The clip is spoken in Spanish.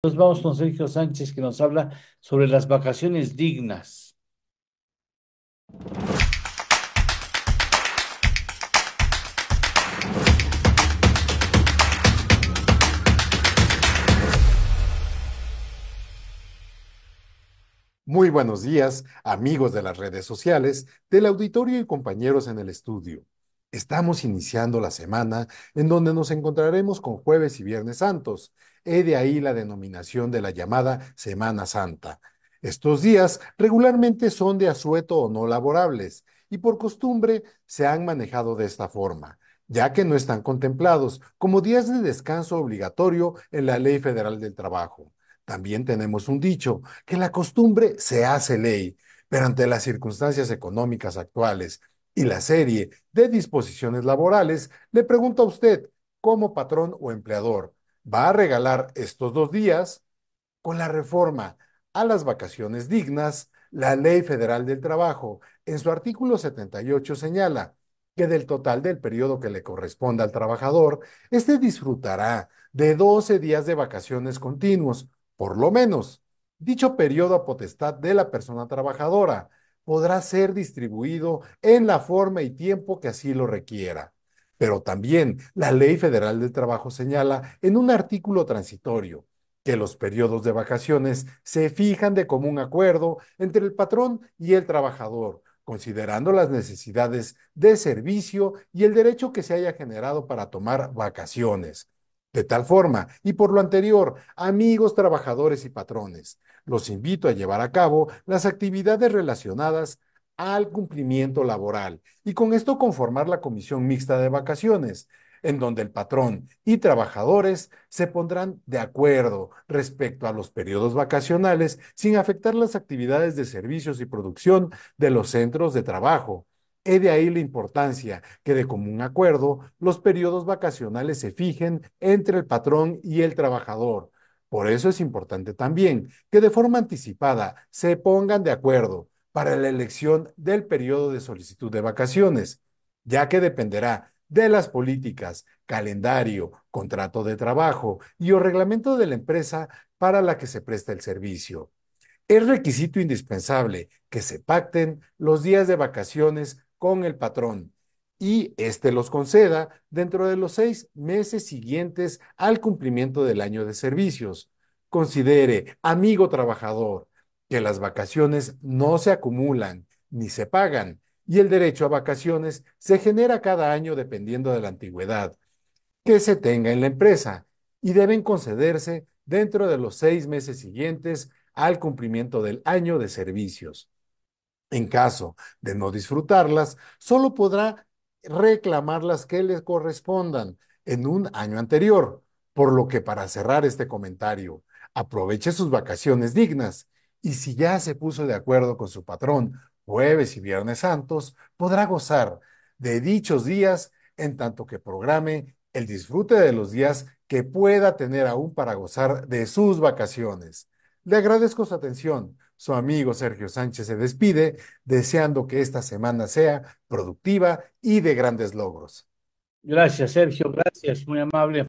Entonces vamos con Sergio Sánchez que nos habla sobre las vacaciones dignas. Muy buenos días, amigos de las redes sociales, del auditorio y compañeros en el estudio. Estamos iniciando la semana en donde nos encontraremos con jueves y viernes santos, he de ahí la denominación de la llamada Semana Santa. Estos días regularmente son de asueto o no laborables y por costumbre se han manejado de esta forma, ya que no están contemplados como días de descanso obligatorio en la Ley Federal del Trabajo. También tenemos un dicho, que la costumbre se hace ley, pero ante las circunstancias económicas actuales y la serie de disposiciones laborales, le pregunto a usted, como patrón o empleador, ¿va a regalar estos dos días? Con la reforma a las vacaciones dignas, la Ley Federal del Trabajo, en su artículo 78, señala que del total del periodo que le corresponda al trabajador, éste disfrutará de 12 días de vacaciones continuos, por lo menos. Dicho periodo a potestad de la persona trabajadora, podrá ser distribuido en la forma y tiempo que así lo requiera. Pero también la Ley Federal del Trabajo señala en un artículo transitorio que los periodos de vacaciones se fijan de común acuerdo entre el patrón y el trabajador, considerando las necesidades de servicio y el derecho que se haya generado para tomar vacaciones. De tal forma, y por lo anterior, amigos trabajadores y patrones, los invito a llevar a cabo las actividades relacionadas al cumplimiento laboral y con esto conformar la comisión mixta de vacaciones, en donde el patrón y trabajadores se pondrán de acuerdo respecto a los periodos vacacionales sin afectar las actividades de servicios y producción de los centros de trabajo He de ahí la importancia que de común acuerdo los periodos vacacionales se fijen entre el patrón y el trabajador. Por eso es importante también que de forma anticipada se pongan de acuerdo para la elección del periodo de solicitud de vacaciones, ya que dependerá de las políticas, calendario, contrato de trabajo y o reglamento de la empresa para la que se presta el servicio. Es requisito indispensable que se pacten los días de vacaciones con el patrón y éste los conceda dentro de los seis meses siguientes al cumplimiento del año de servicios. Considere, amigo trabajador, que las vacaciones no se acumulan ni se pagan y el derecho a vacaciones se genera cada año dependiendo de la antigüedad que se tenga en la empresa y deben concederse dentro de los seis meses siguientes al cumplimiento del año de servicios. En caso de no disfrutarlas, solo podrá reclamar las que le correspondan en un año anterior. Por lo que para cerrar este comentario, aproveche sus vacaciones dignas y si ya se puso de acuerdo con su patrón jueves y viernes santos, podrá gozar de dichos días en tanto que programe el disfrute de los días que pueda tener aún para gozar de sus vacaciones. Le agradezco su atención. Su amigo Sergio Sánchez se despide, deseando que esta semana sea productiva y de grandes logros. Gracias, Sergio. Gracias, muy amable.